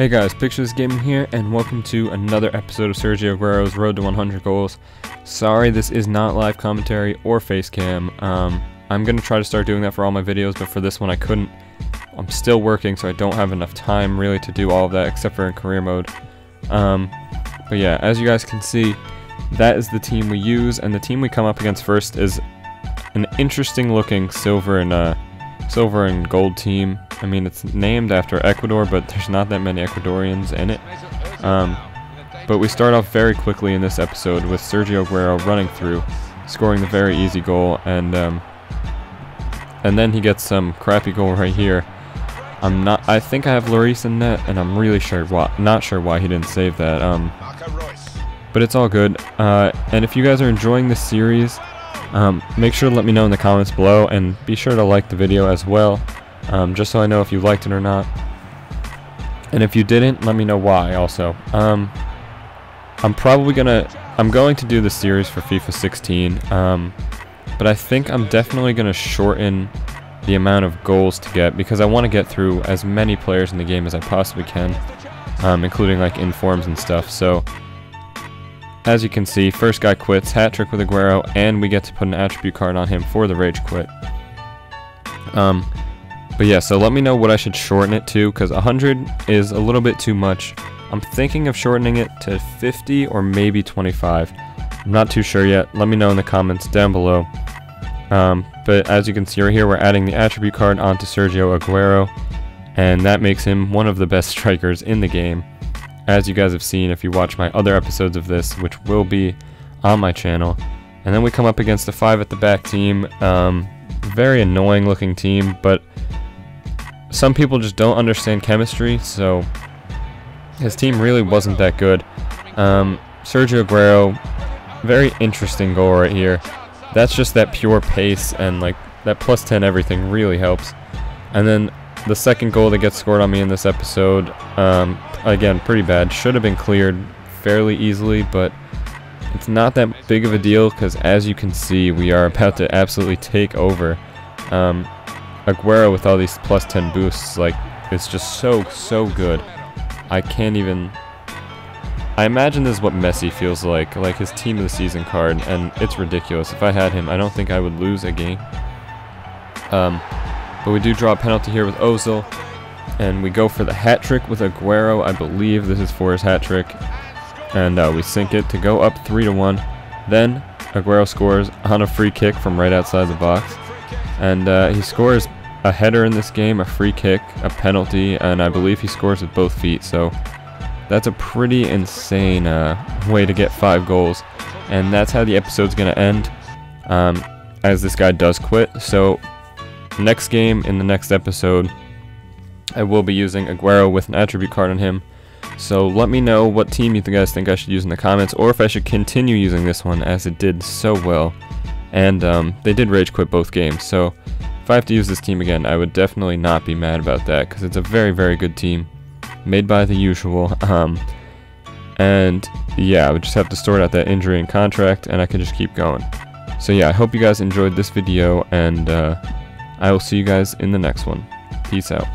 Hey guys, PictureThisGaming here, and welcome to another episode of Sergio Aguero's Road to 100 Goals. Sorry, this is not live commentary or face cam. Um, I'm gonna try to start doing that for all my videos, but for this one I couldn't. I'm still working, so I don't have enough time really to do all of that, except for in career mode. Um, but yeah, as you guys can see, that is the team we use, and the team we come up against first is an interesting looking silver and uh, silver and gold team. I mean, it's named after Ecuador, but there's not that many Ecuadorians in it. Um, but we start off very quickly in this episode with Sergio Aguero running through, scoring the very easy goal, and um, and then he gets some crappy goal right here. I'm not. I think I have Lloris in net, and I'm really sure why. Not sure why he didn't save that. Um, but it's all good. Uh, and if you guys are enjoying this series, um, make sure to let me know in the comments below, and be sure to like the video as well, um, just so I know if you liked it or not. And if you didn't, let me know why. Also, um, I'm probably gonna. I'm going to do the series for FIFA 16. Um, but I think I'm definitely gonna shorten the amount of goals to get because I want to get through as many players in the game as I possibly can, um, including like informs and stuff. So as you can see, first guy quits, hat trick with Aguero, and we get to put an attribute card on him for the rage quit. Um, but yeah, so let me know what I should shorten it to, because 100 is a little bit too much. I'm thinking of shortening it to 50 or maybe 25. I'm not too sure yet. Let me know in the comments down below. Um, but as you can see right here, we're adding the attribute card onto Sergio Aguero, and that makes him one of the best strikers in the game as you guys have seen if you watch my other episodes of this, which will be on my channel. And then we come up against a five at the back team. Um, very annoying looking team, but some people just don't understand chemistry, so his team really wasn't that good. Um, Sergio Aguero, very interesting goal right here. That's just that pure pace and like that plus 10 everything really helps. And then the second goal that gets scored on me in this episode, um, again, pretty bad. Should have been cleared fairly easily, but it's not that big of a deal because as you can see, we are about to absolutely take over. Um, Aguero with all these plus 10 boosts, like, it's just so, so good. I can't even... I imagine this is what Messi feels like, like his team of the season card, and it's ridiculous. If I had him, I don't think I would lose a game. Um, but we do draw a penalty here with Ozil. And we go for the hat trick with Aguero. I believe this is for his hat trick. And uh, we sink it to go up 3 to 1. Then Aguero scores on a free kick from right outside the box. And uh, he scores a header in this game, a free kick, a penalty, and I believe he scores with both feet. So that's a pretty insane uh, way to get five goals. And that's how the episode's going to end, um, as this guy does quit. So next game in the next episode, I will be using Aguero with an attribute card on him. So let me know what team you guys think I should use in the comments, or if I should continue using this one as it did so well. And um, they did rage quit both games, so if I have to use this team again, I would definitely not be mad about that, because it's a very, very good team, made by the usual. Um, and yeah, I would just have to sort out that injury and contract, and I could just keep going. So yeah, I hope you guys enjoyed this video, and uh, I will see you guys in the next one. Peace out.